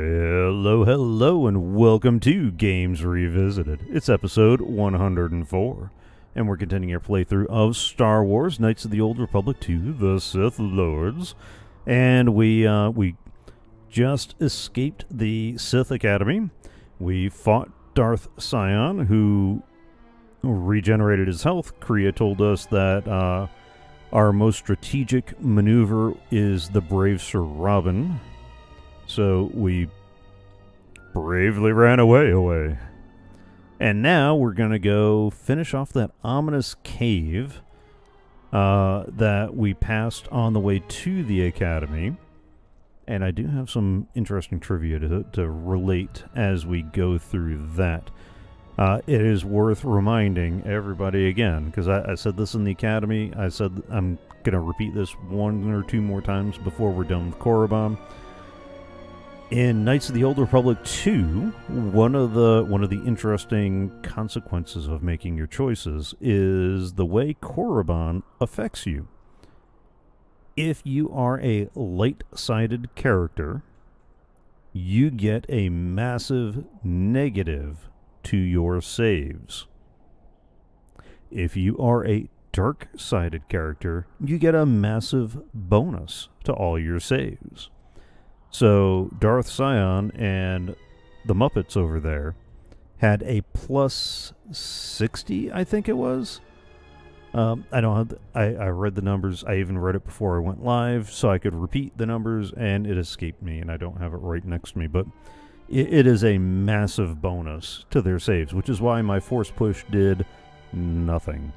Hello, hello, and welcome to Games Revisited. It's episode 104, and we're continuing our playthrough of Star Wars: Knights of the Old Republic 2: The Sith Lords, and we uh, we just escaped the Sith Academy. We fought Darth Sion, who regenerated his health. Kreia told us that uh, our most strategic maneuver is the brave Sir Robin. So we bravely ran away away. And now we're going to go finish off that ominous cave uh, that we passed on the way to the academy. And I do have some interesting trivia to, to relate as we go through that. Uh, it is worth reminding everybody again, because I, I said this in the academy. I said I'm going to repeat this one or two more times before we're done with Korriban. In Knights of the Old Republic 2, one of the one of the interesting consequences of making your choices is the way Korriban affects you. If you are a light-sided character, you get a massive negative to your saves. If you are a dark-sided character, you get a massive bonus to all your saves. So Darth Sion and the Muppets over there had a plus 60, I think it was. Um, I don't have. The, I I read the numbers. I even read it before I went live, so I could repeat the numbers, and it escaped me, and I don't have it right next to me. But it, it is a massive bonus to their saves, which is why my force push did nothing.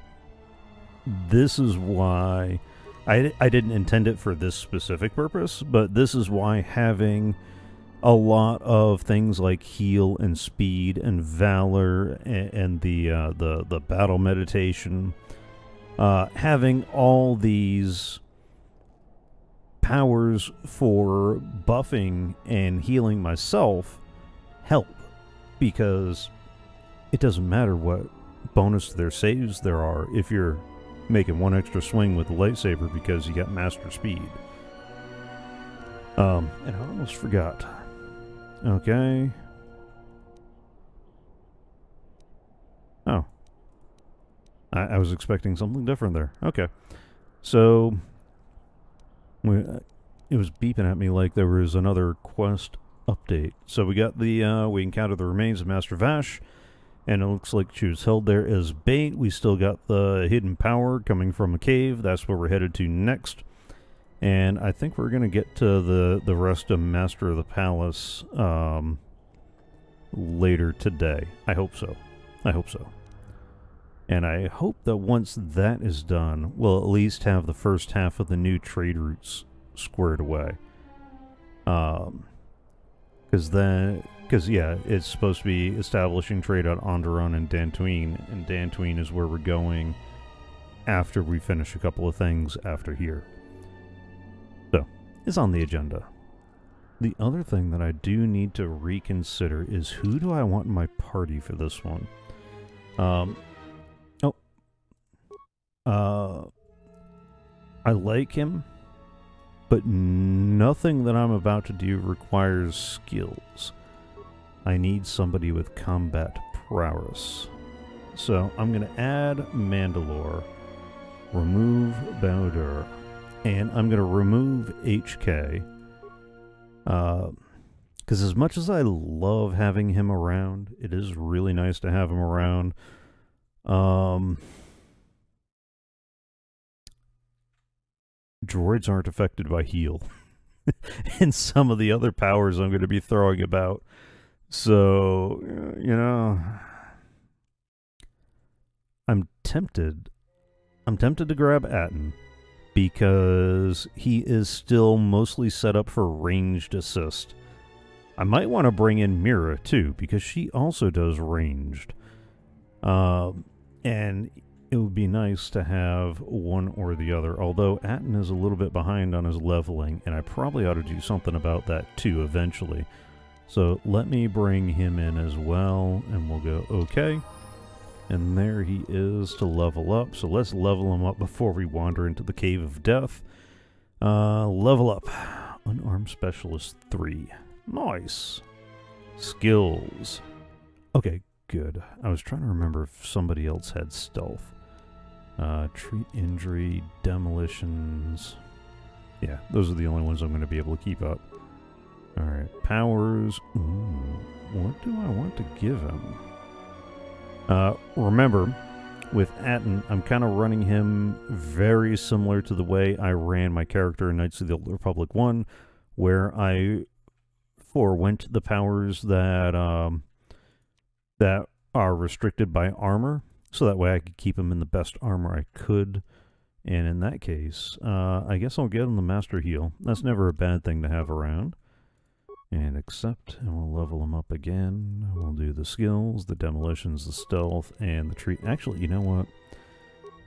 This is why I, I didn't intend it for this specific purpose, but this is why having a lot of things like heal and speed and valor and, and the uh, the the battle meditation, uh, having all these powers for buffing and healing myself help because it doesn't matter what bonus their saves there are. If you're making one extra swing with the lightsaber because you got master speed. Um, and I almost forgot. Okay. Oh. I, I was expecting something different there. Okay. So, we, uh, it was beeping at me like there was another quest update. So we got the, uh, we encountered the remains of Master Vash and it looks like she was held there as bait. We still got the hidden power coming from a cave. That's where we're headed to next. And I think we're going to get to the, the rest of Master of the Palace um, later today. I hope so. I hope so. And I hope that once that is done, we'll at least have the first half of the new trade routes squared away. Um, because then because yeah, it's supposed to be establishing trade on Onderon and Dantooine, and Dantooine is where we're going after we finish a couple of things after here. So, it's on the agenda. The other thing that I do need to reconsider is who do I want in my party for this one? Um, oh, uh, I like him, but nothing that I'm about to do requires skills. I need somebody with combat prowess. So I'm going to add Mandalore, remove Bao-Dur, and I'm going to remove HK. Because uh, as much as I love having him around, it is really nice to have him around. Um, droids aren't affected by heal. and some of the other powers I'm going to be throwing about so, you know, I'm tempted. I'm tempted to grab Atton because he is still mostly set up for ranged assist. I might want to bring in Mira too because she also does ranged. Um, and it would be nice to have one or the other, although Atton is a little bit behind on his leveling, and I probably ought to do something about that too eventually. So let me bring him in as well, and we'll go okay. And there he is to level up. So let's level him up before we wander into the Cave of Death. Uh, level up. Unarmed Specialist 3. Nice. Skills. Okay, good. I was trying to remember if somebody else had stealth. Uh, treat injury, demolitions. Yeah, those are the only ones I'm going to be able to keep up. Alright, powers. Ooh, what do I want to give him? Uh, remember, with Atton, I'm kind of running him very similar to the way I ran my character in Knights of the Old Republic 1, where I forewent the powers that um, that are restricted by armor, so that way I could keep him in the best armor I could. And in that case, uh, I guess I'll get him the Master Heal. That's never a bad thing to have around. And accept, and we'll level them up again. We'll do the skills, the demolitions, the stealth, and the treat. Actually, you know what?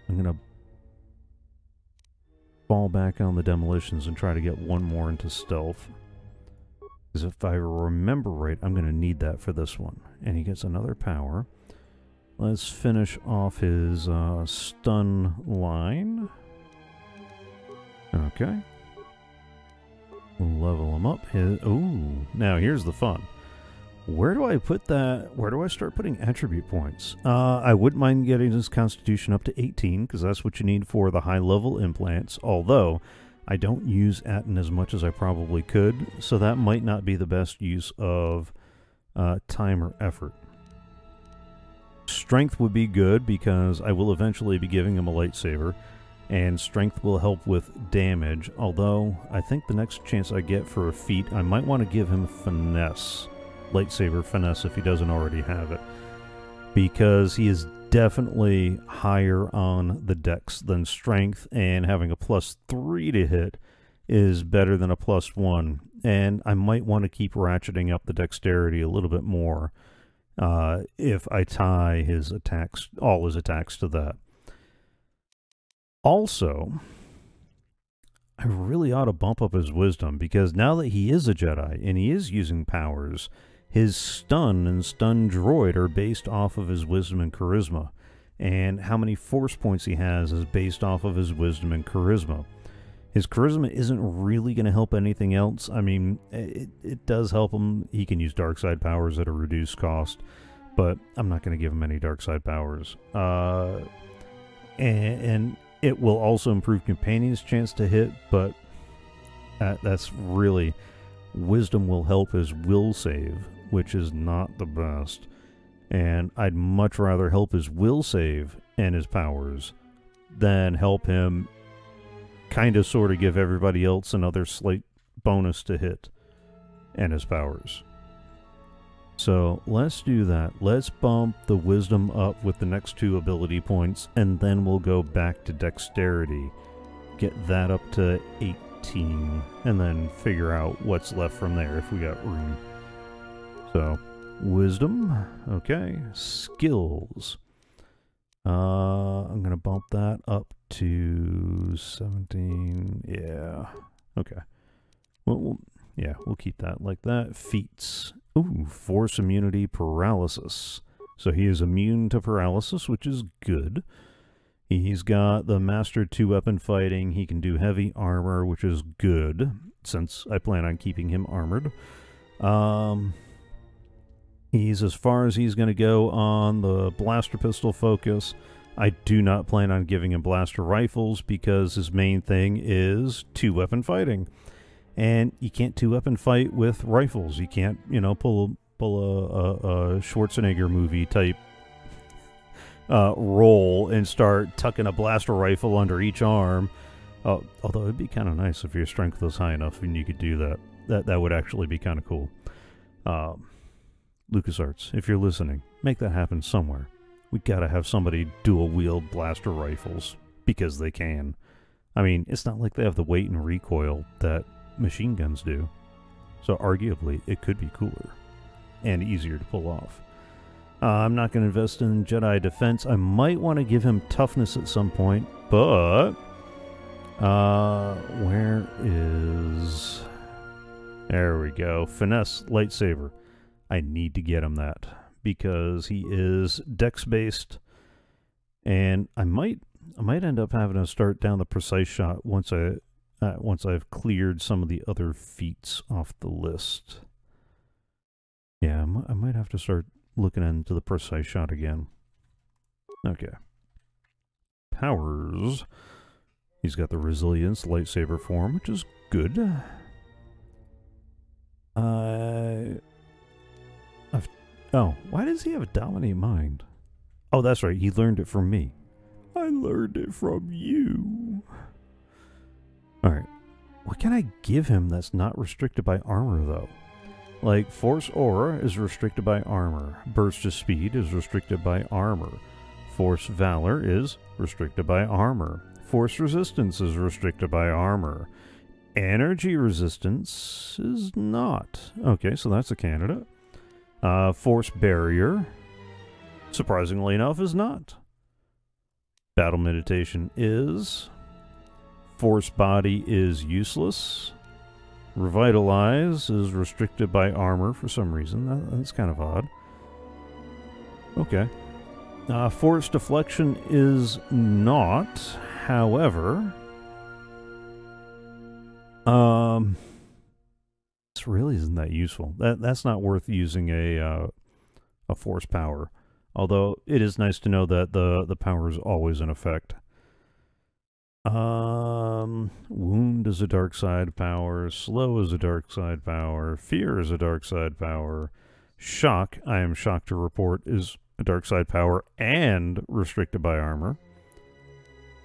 I'm going to fall back on the demolitions and try to get one more into stealth. Because if I remember right, I'm going to need that for this one. And he gets another power. Let's finish off his uh, stun line. Okay. Level him up. Ooh, now here's the fun. Where do I put that? Where do I start putting attribute points? Uh, I wouldn't mind getting his constitution up to 18, because that's what you need for the high-level implants, although I don't use Atton as much as I probably could, so that might not be the best use of uh, time or effort. Strength would be good, because I will eventually be giving him a lightsaber, and strength will help with damage, although I think the next chance I get for a feat, I might want to give him finesse, lightsaber finesse if he doesn't already have it, because he is definitely higher on the dex than strength, and having a plus three to hit is better than a plus one, and I might want to keep ratcheting up the dexterity a little bit more uh, if I tie his attacks, all his attacks to that. Also, I really ought to bump up his wisdom because now that he is a Jedi and he is using powers, his stun and stun droid are based off of his wisdom and charisma. And how many force points he has is based off of his wisdom and charisma. His charisma isn't really going to help anything else. I mean, it, it does help him. He can use dark side powers at a reduced cost, but I'm not going to give him any dark side powers. Uh, and, and it will also improve Companion's chance to hit, but that, that's really... Wisdom will help his will save, which is not the best. And I'd much rather help his will save and his powers than help him kind of sort of give everybody else another slight bonus to hit and his powers. So let's do that. Let's bump the wisdom up with the next two ability points, and then we'll go back to dexterity. Get that up to 18, and then figure out what's left from there if we got room. So, wisdom. Okay. Skills. Uh, I'm going to bump that up to 17. Yeah. Okay. Well, we'll yeah, we'll keep that like that. Feats. Ooh, force immunity paralysis. So he is immune to paralysis, which is good. He's got the Master 2 weapon fighting. He can do heavy armor, which is good, since I plan on keeping him armored. Um, he's as far as he's going to go on the blaster pistol focus. I do not plan on giving him blaster rifles because his main thing is two weapon fighting and you can't two weapon fight with rifles. You can't, you know, pull pull a, a, a Schwarzenegger movie type uh, roll and start tucking a blaster rifle under each arm. Uh, although it'd be kind of nice if your strength was high enough and you could do that. That that would actually be kind of cool. Um, LucasArts, if you're listening, make that happen somewhere. We gotta have somebody dual wield blaster rifles because they can. I mean, it's not like they have the weight and recoil that machine guns do. So arguably, it could be cooler and easier to pull off. Uh, I'm not going to invest in Jedi defense. I might want to give him toughness at some point, but uh, where is? There we go. Finesse lightsaber. I need to get him that because he is dex based, and I might I might end up having to start down the precise shot once I uh, once I've cleared some of the other feats off the list. Yeah, I might have to start looking into the precise shot again. Okay. Powers. He's got the resilience lightsaber form, which is good. Uh, I've, oh, why does he have a dominate mind? Oh, that's right. He learned it from me. I learned it from you. All right. What can I give him that's not restricted by armor, though? Like, Force Aura is restricted by armor. Burst of Speed is restricted by armor. Force Valor is restricted by armor. Force Resistance is restricted by armor. Energy Resistance is not. Okay, so that's a candidate. Uh, Force Barrier, surprisingly enough, is not. Battle Meditation is. Force Body is useless. Revitalize is restricted by armor for some reason. That, that's kind of odd. Okay. Uh, force Deflection is not. However, um, this really isn't that useful. That that's not worth using a uh, a force power. Although it is nice to know that the the power is always in effect. Um, wound is a dark side power. Slow is a dark side power. Fear is a dark side power. Shock, I am shocked to report, is a dark side power and restricted by armor.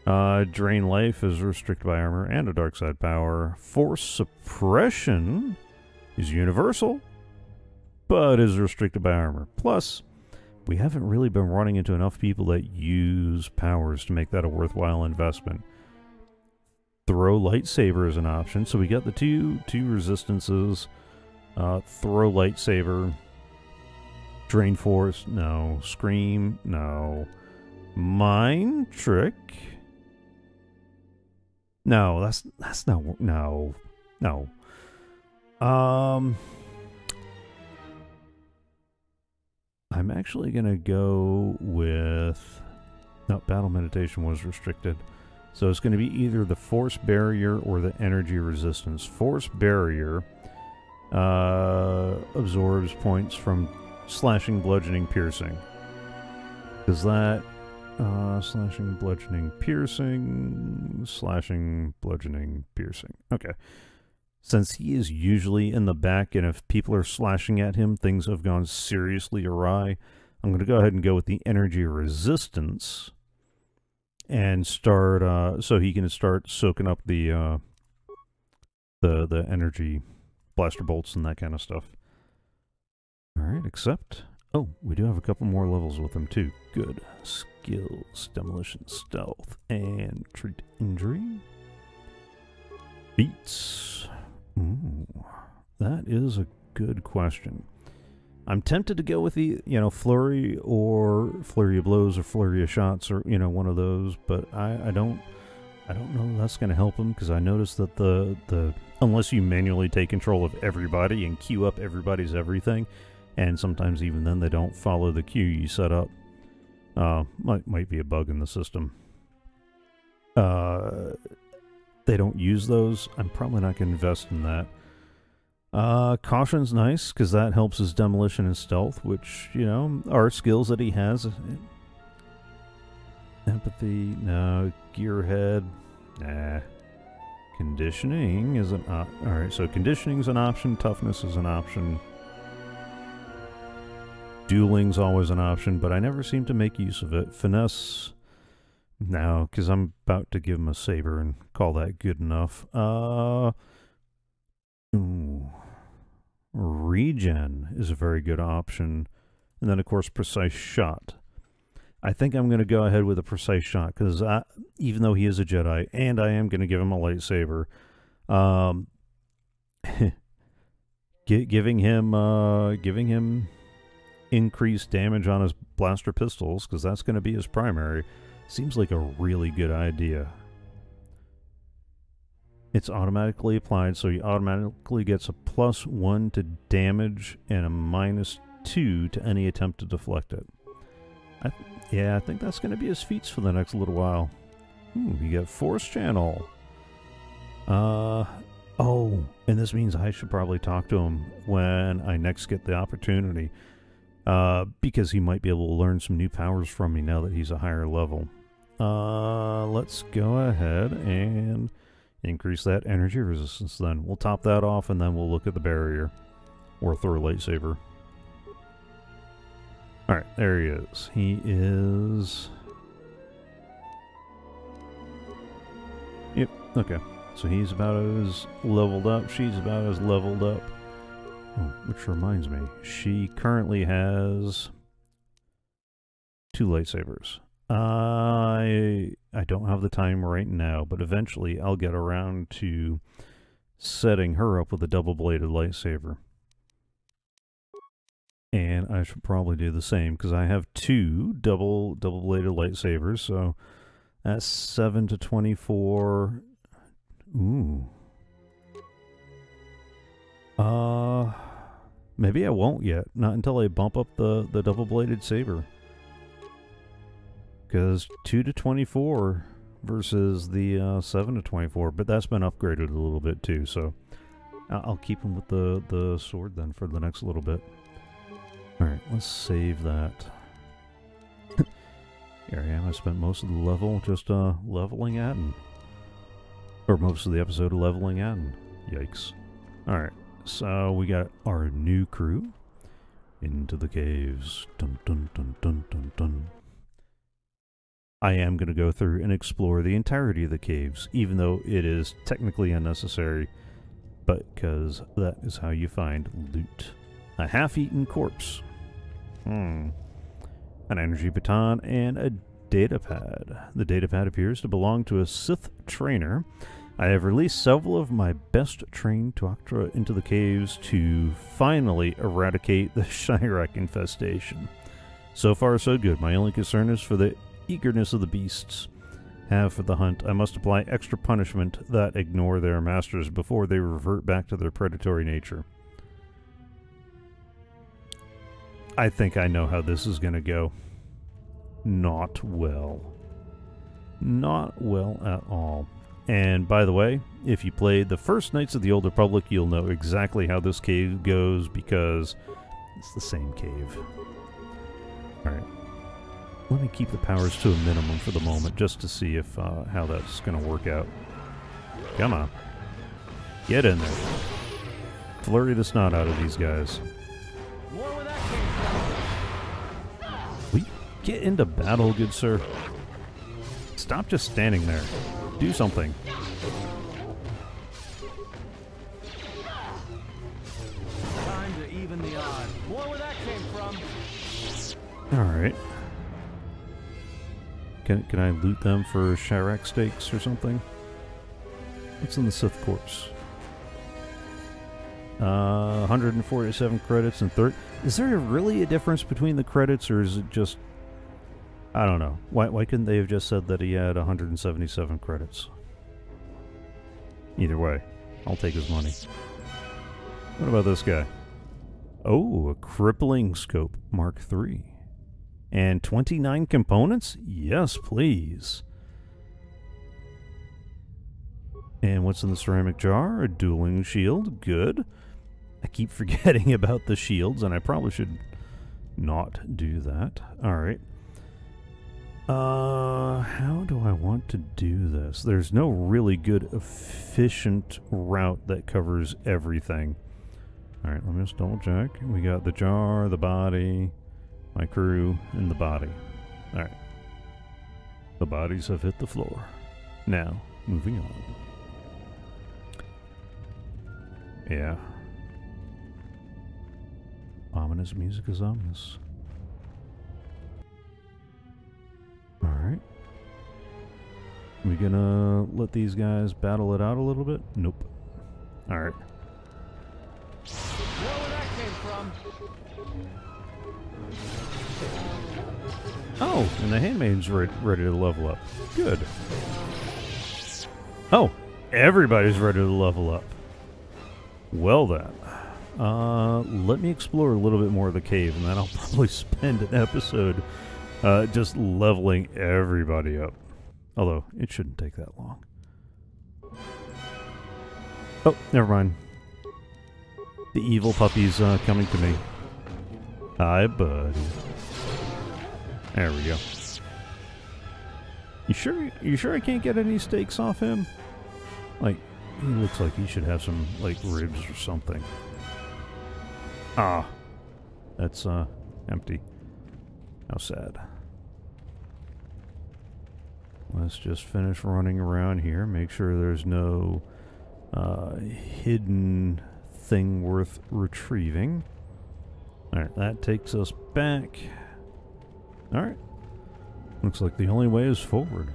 Uh, drain life is restricted by armor and a dark side power. Force suppression is universal, but is restricted by armor. Plus, we haven't really been running into enough people that use powers to make that a worthwhile investment. Throw lightsaber is an option, so we got the two two resistances. Uh, throw lightsaber. Drain force, no. Scream, no. Mind trick. No, that's that's not no, no. Um, I'm actually gonna go with. No, battle meditation was restricted, so it's gonna be either the force barrier or the energy resistance. Force barrier uh, absorbs points from slashing, bludgeoning, piercing. Is that uh, slashing, bludgeoning, piercing, slashing, bludgeoning, piercing? Okay. Since he is usually in the back, and if people are slashing at him, things have gone seriously awry. I'm going to go ahead and go with the energy resistance and start, uh, so he can start soaking up the, uh, the, the energy blaster bolts and that kind of stuff. All right, except Oh, we do have a couple more levels with him too. Good. Skills, demolition, stealth, and treat injury. Beats. Ooh, that is a good question. I'm tempted to go with the, you know, flurry or flurry of blows or flurry of shots or, you know, one of those, but I, I don't I don't know that's going to help him because I noticed that the the unless you manually take control of everybody and queue up everybody's everything, and sometimes even then they don't follow the queue you set up. Uh, might might be a bug in the system. Uh, they don't use those. I'm probably not going to invest in that. Uh, caution's nice because that helps his demolition and stealth, which you know are skills that he has. Empathy, no. Gearhead, nah. Conditioning is an op- all right. So conditioning is an option. Toughness is an option. Dueling's always an option, but I never seem to make use of it. Finesse, no, because I'm about to give him a saber and call that good enough. Uh, ooh. Regen is a very good option. And then, of course, precise shot. I think I'm going to go ahead with a precise shot because even though he is a Jedi, and I am going to give him a lightsaber, um, gi- giving him uh, giving him increased damage on his blaster pistols because that's going to be his primary seems like a really good idea. It's automatically applied, so he automatically gets a plus one to damage and a minus two to any attempt to deflect it. I yeah, I think that's going to be his feats for the next little while. Ooh, you get Force Channel. Uh, Oh, and this means I should probably talk to him when I next get the opportunity. Uh, because he might be able to learn some new powers from me now that he's a higher level. Uh, let's go ahead and increase that energy resistance then. We'll top that off and then we'll look at the barrier. Or throw a lightsaber. Alright, there he is. He is... Yep, okay. So he's about as leveled up. She's about as leveled up. Oh, which reminds me, she currently has two lightsabers. I I don't have the time right now, but eventually I'll get around to setting her up with a double-bladed lightsaber. And I should probably do the same because I have two double double-bladed lightsabers, so that's 7 to 24. Ooh. Uh, maybe I won't yet. Not until I bump up the, the double-bladed saber. Because 2 to 24 versus the uh, 7 to 24. But that's been upgraded a little bit too, so... I'll keep him with the, the sword then for the next little bit. Alright, let's save that. Here I am, I spent most of the level just uh, leveling Atton... Or most of the episode leveling Atton... Yikes. Alright, so we got our new crew. Into the caves. Dun dun dun dun dun dun. I am going to go through and explore the entirety of the caves, even though it is technically unnecessary, but because that is how you find loot. A half-eaten corpse. Hmm. An energy baton and a data pad. The data pad appears to belong to a Sith trainer. I have released several of my best trained tuk'ata into the caves to finally eradicate the shyrack infestation. So far, so good. My only concern is for the eagerness of the beasts have for the hunt. I must apply extra punishment that ignore their masters before they revert back to their predatory nature. I think I know how this is going to go. Not well. Not well at all. And by the way, if you played the first Knights of the Old Republic, you'll know exactly how this cave goes because it's the same cave. Alright. Let me keep the powers to a minimum for the moment just to see if uh, how that's going to work out. Come on. Get in there. Flurry the snot out of these guys. We get into battle, good sir. Stop just standing there. Do something. Time Can, can I loot them for shyrack steaks or something? What's in the Sith Corpse? Uh, 147 credits and 30. Is there really a difference between the credits, or is it just. I don't know. Why, why couldn't they have just said that he had 177 credits? Either way, I'll take his money. What about this guy? Oh, a crippling scope Mark III. And 29 components? Yes, please. And what's in the ceramic jar? A dueling shield. Good. I keep forgetting about the shields, and I probably should not do that. Alright. Uh, how do I want to do this? There's no really good, efficient route that covers everything. Alright, let me just double check. We got the jar, the body, my crew, and the body. Alright. The bodies have hit the floor. Now, moving on. Yeah. Ominous music is ominous. Alright. We gonna let these guys battle it out a little bit? Nope. Alright. Oh, and the handmaid's re ready to level up. Good. Oh, everybody's ready to level up. Well then. Uh, let me explore a little bit more of the cave, and then I'll probably spend an episode uh, just leveling everybody up. Although, it shouldn't take that long. Oh, never mind. The evil puppy's uh, coming to me. Hi, buddy. There we go. You sure? You sure I can't get any steaks off him? Like, he looks like he should have some like ribs or something. Ah, that's uh empty. How sad. Let's just finish running around here. Make sure there's no uh, hidden thing worth retrieving. Alright, that takes us back. Alright. Looks like the only way is forward.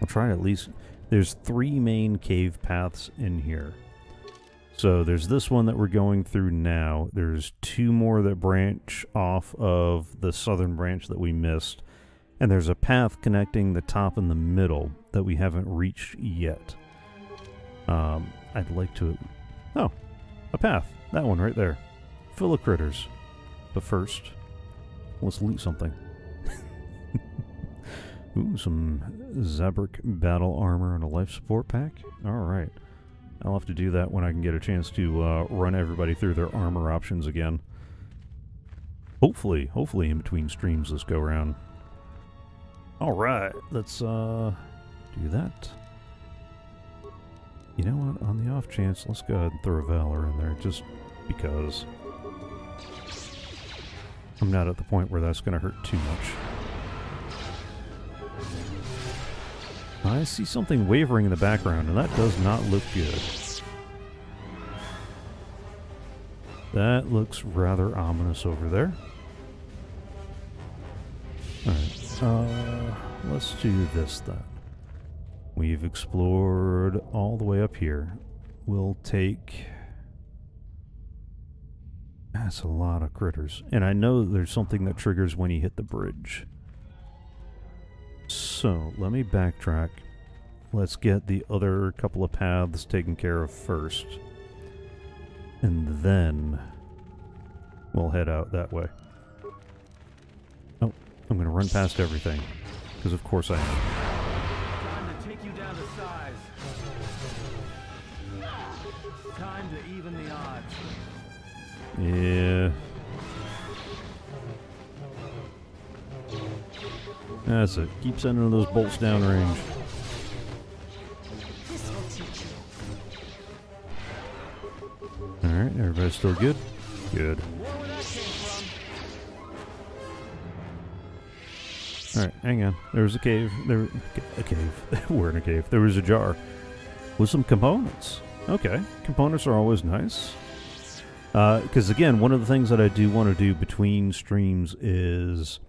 I'll try at least... There's three main cave paths in here. So there's this one that we're going through now. There's two more that branch off of the southern branch that we missed. And there's a path connecting the top and the middle that we haven't reached yet. Um, I'd like to... Oh, a path. That one right there. Full of critters. But first, let's loot something. Ooh, some Zabrak battle armor and a life support pack. Alright. I'll have to do that when I can get a chance to uh, run everybody through their armor options again. Hopefully, hopefully in between streams this go round. Alright, let's uh, do that. You know what, on the off chance, let's go ahead and throw Valor in there, just because. I'm not at the point where that's going to hurt too much. I see something wavering in the background, and that does not look good. That looks rather ominous over there. Alright, uh, let's do this then. We've explored all the way up here. We'll take... That's a lot of critters. And I know there's something that triggers when you hit the bridge. So, let me backtrack. Let's get the other couple of paths taken care of first. And then we'll head out that way. Oh, I'm going to run past everything. Because of course I am. Time to take you down to size. Time to even the odds. Yeah. That's it. Keep sending those bolts down range. This will teach you. Alright, everybody's still good? Good. Alright, hang on. There was a cave. There, a cave. We're in a cave. There was a jar with some components. Okay, components are always nice. Because again, one of the things that I do want to do between streams is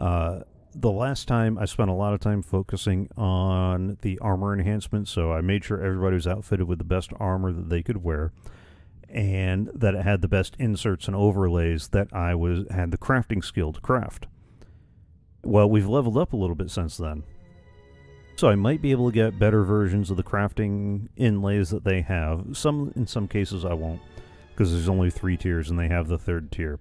uh, the last time I spent a lot of time focusing on the armor enhancement, so I made sure everybody was outfitted with the best armor that they could wear, and that it had the best inserts and overlays that I was had the crafting skill to craft. Well, we've leveled up a little bit since then. So I might be able to get better versions of the crafting inlays that they have. Some in some cases I won't because there's only 3 tiers and they have the third tier.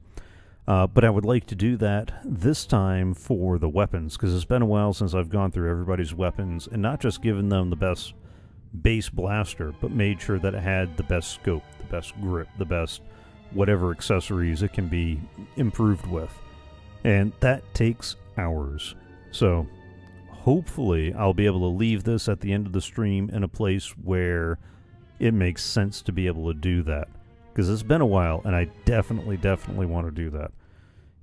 Uh, but I would like to do that this time for the weapons because it's been a while since I've gone through everybody's weapons and not just given them the best base blaster, but made sure that it had the best scope, the best grip, the best whatever accessories it can be improved with. And that takes hours. So hopefully I'll be able to leave this at the end of the stream in a place where it makes sense to be able to do that. Because it's been a while, and I definitely, definitely want to do that.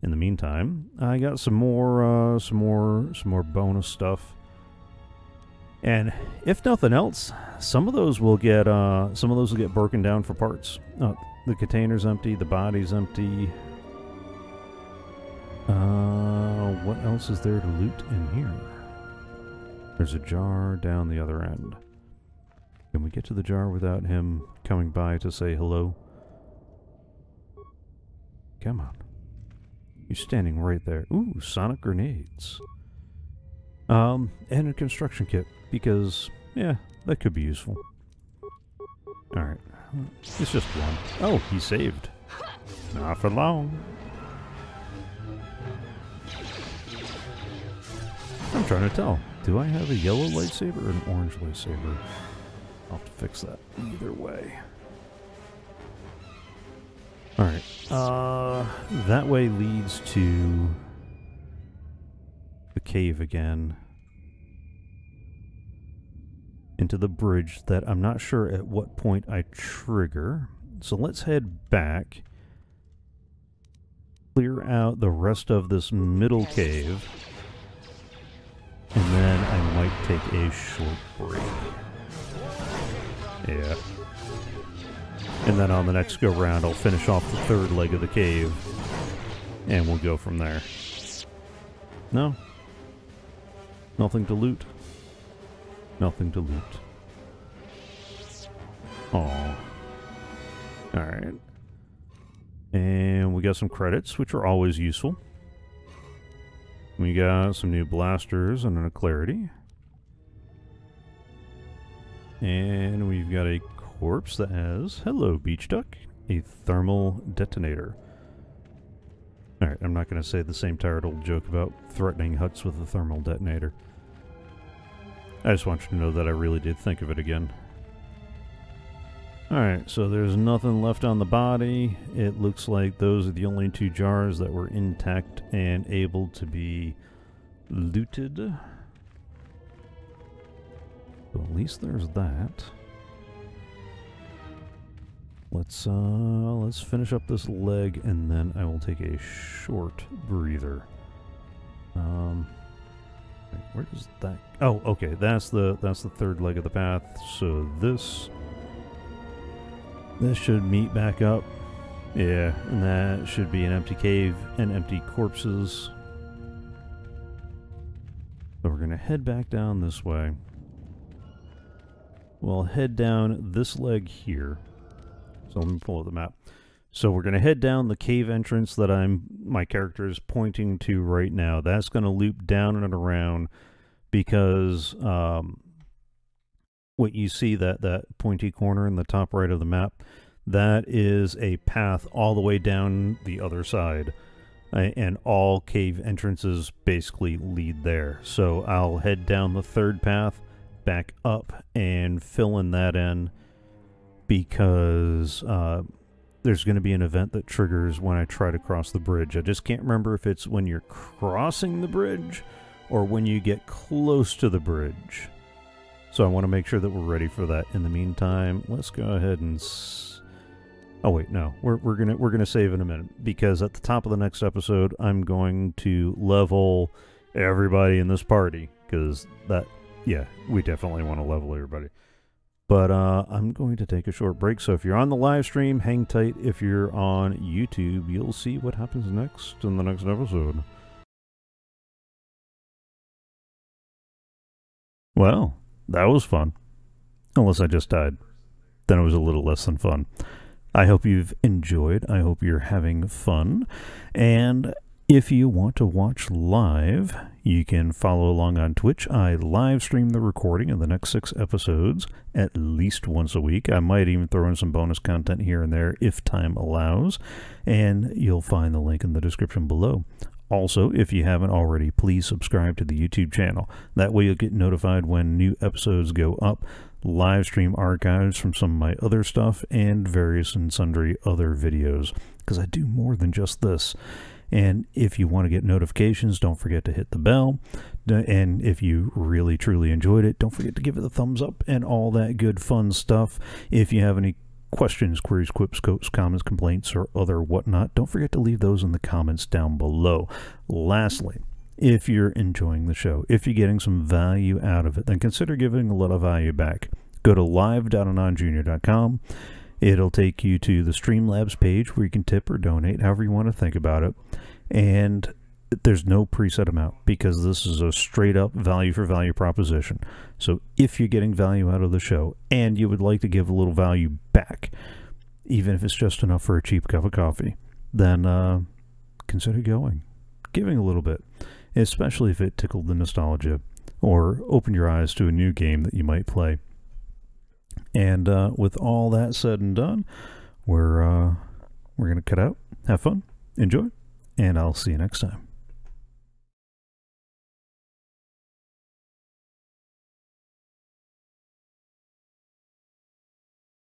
In the meantime, I got some more, uh, some more, some more bonus stuff. And if nothing else, some of those will get, uh, some of those will get broken down for parts. Oh, the container's empty, the body's empty. Uh, what else is there to loot in here? There's a jar down the other end. Can we get to the jar without him coming by to say hello? Come on. You're standing right there. Ooh, sonic grenades. Um, and a construction kit, because, yeah, that could be useful. Alright. It's just one. Oh, he saved. Not for long. I'm trying to tell. Do I have a yellow lightsaber or an orange lightsaber? I'll have to fix that either way. Alright. Uh, that way leads to the cave again. Into the bridge that I'm not sure at what point I trigger. So let's head back. Clear out the rest of this middle cave. And then I might take a short break. Yeah. And then on the next go round, I'll finish off the third leg of the cave. And we'll go from there. No. Nothing to loot. Nothing to loot. Oh. Alright. And we got some credits, which are always useful. We got some new blasters and a clarity. And we've got a corpse that has, hello beach duck, a thermal detonator. Alright, I'm not going to say the same tired old joke about threatening Hutts with a thermal detonator. I just want you to know that I really did think of it again. Alright, so there's nothing left on the body. It looks like those are the only two jars that were intact and able to be looted. So at least there's that. Let's uh let's finish up this leg and then I will take a short breather. Um where does that Oh, okay, that's the that's the third leg of the path. So this this should meet back up. Yeah, and that should be an empty cave and empty corpses. So we're going to head back down this way. We'll head down this leg here. So let me pull up the map. So we're going to head down the cave entrance that I'm my character is pointing to right now. That's going to loop down and around because um, what you see that that pointy corner in the top right of the map, that is a path all the way down the other side. And all cave entrances basically lead there. So I'll head down the third path, back up, and fill in that in because uh, there's going to be an event that triggers when I try to cross the bridge. I just can't remember if it's when you're crossing the bridge or when you get close to the bridge. So I want to make sure that we're ready for that. In the meantime, let's go ahead and Oh wait, no. We're we're gonna we're gonna save in a minute because at the top of the next episode, I'm going to level everybody in this party because that yeah, we definitely want to level everybody. But uh, I'm going to take a short break. So if you're on the live stream, hang tight. If you're on YouTube, you'll see what happens next in the next episode. Well, that was fun. Unless I just died. Then it was a little less than fun. I hope you've enjoyed. I hope you're having fun. And if you want to watch live, you can follow along on Twitch. I live stream the recording of the next six episodes at least once a week. I might even throw in some bonus content here and there if time allows. And you'll find the link in the description below. Also, if you haven't already, please subscribe to the YouTube channel. That way you'll get notified when new episodes go up live stream archives from some of my other stuff, and various and sundry other videos, because I do more than just this. And if you want to get notifications, don't forget to hit the bell. And if you really truly enjoyed it, don't forget to give it a thumbs up and all that good fun stuff. If you have any questions, queries, quips, quotes, comments, complaints, or other whatnot, don't forget to leave those in the comments down below. Lastly, if you're enjoying the show. If you're getting some value out of it, then consider giving a little value back. Go to live.anonjr.com. It'll take you to the Streamlabs page where you can tip or donate, however you want to think about it. And there's no preset amount because this is a straight up value for value proposition. So if you're getting value out of the show and you would like to give a little value back, even if it's just enough for a cheap cup of coffee, then uh, consider going, giving a little bit especially if it tickled the nostalgia or opened your eyes to a new game that you might play. And uh, with all that said and done, we're uh, we're gonna cut out. Have fun, enjoy, and I'll see you next time.